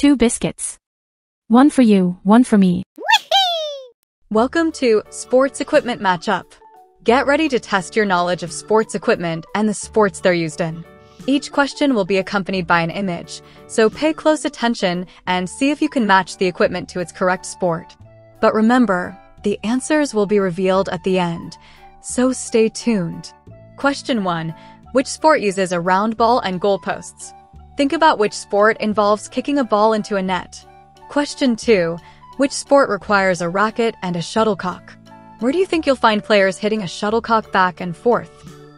two biscuits. One for you, one for me. Welcome to Sports Equipment Matchup. Get ready to test your knowledge of sports equipment and the sports they're used in. Each question will be accompanied by an image, so pay close attention and see if you can match the equipment to its correct sport. But remember, the answers will be revealed at the end, so stay tuned. Question 1. Which sport uses a round ball and goalposts? Think about which sport involves kicking a ball into a net. Question 2. Which sport requires a racket and a shuttlecock? Where do you think you'll find players hitting a shuttlecock back and forth?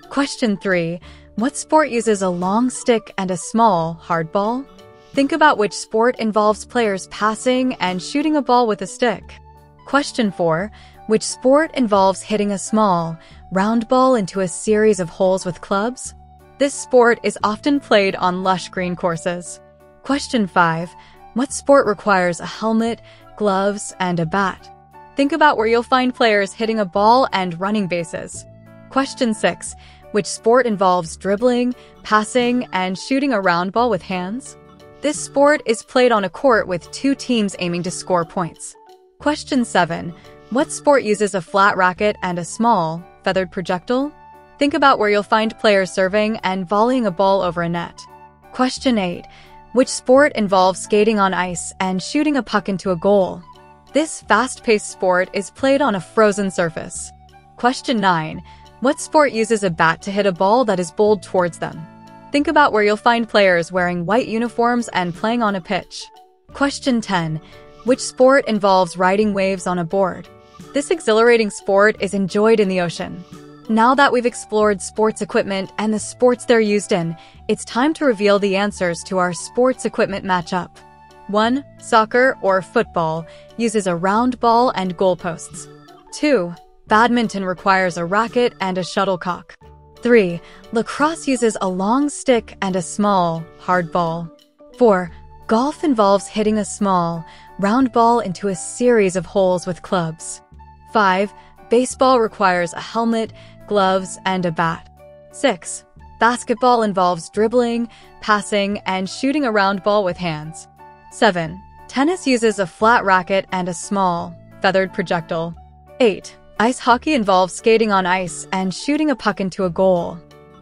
Question 3. What sport uses a long stick and a small, hard ball? Think about which sport involves players passing and shooting a ball with a stick. Question 4. Which sport involves hitting a small, round ball into a series of holes with clubs? This sport is often played on lush green courses. Question 5. What sport requires a helmet, gloves, and a bat? Think about where you'll find players hitting a ball and running bases. Question 6 which sport involves dribbling, passing, and shooting a round ball with hands. This sport is played on a court with two teams aiming to score points. Question 7. What sport uses a flat racket and a small, feathered projectile? Think about where you'll find players serving and volleying a ball over a net. Question 8. Which sport involves skating on ice and shooting a puck into a goal? This fast-paced sport is played on a frozen surface. Question 9. What sport uses a bat to hit a ball that is bowled towards them? Think about where you'll find players wearing white uniforms and playing on a pitch. Question 10. Which sport involves riding waves on a board? This exhilarating sport is enjoyed in the ocean. Now that we've explored sports equipment and the sports they're used in, it's time to reveal the answers to our sports equipment matchup. 1. Soccer or football uses a round ball and goalposts. 2. Badminton requires a racket and a shuttlecock. 3. Lacrosse uses a long stick and a small, hard ball. 4. Golf involves hitting a small, round ball into a series of holes with clubs. 5. Baseball requires a helmet, gloves, and a bat. 6. Basketball involves dribbling, passing, and shooting a round ball with hands. 7. Tennis uses a flat racket and a small, feathered projectile. 8. Ice hockey involves skating on ice and shooting a puck into a goal.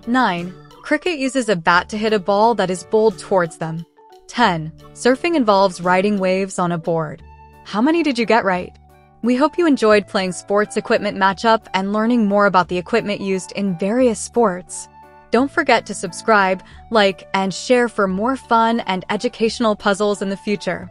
9. Cricket uses a bat to hit a ball that is bowled towards them. 10. Surfing involves riding waves on a board. How many did you get right? We hope you enjoyed playing sports equipment matchup and learning more about the equipment used in various sports. Don't forget to subscribe, like, and share for more fun and educational puzzles in the future.